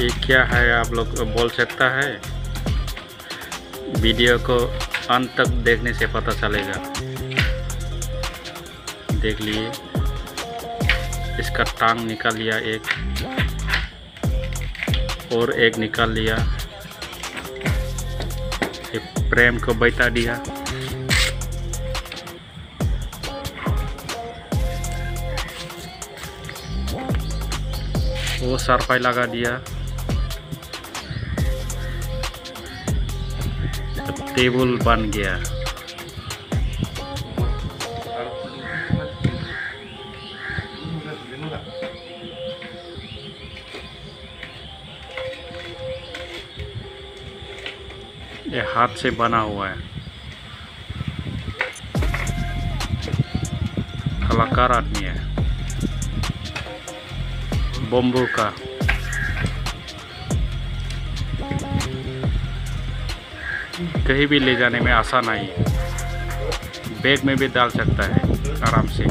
ये क्या है आप लोग बोल सकता है? वीडियो को अंत तक देखने से पता चलेगा। देख लिए। इसका टांग निकाल लिया एक। और एक निकाल लिया। ये प्रेम को बैठा दिया। वो सरपाई लगा दिया। टेबल बन गया। ये हाथ से बना हुआ है। कलाकार आदमी है। बम्बू का। कहीं भी ले जाने में आसान आई है बैग में भी डाल सकता है, आराम से।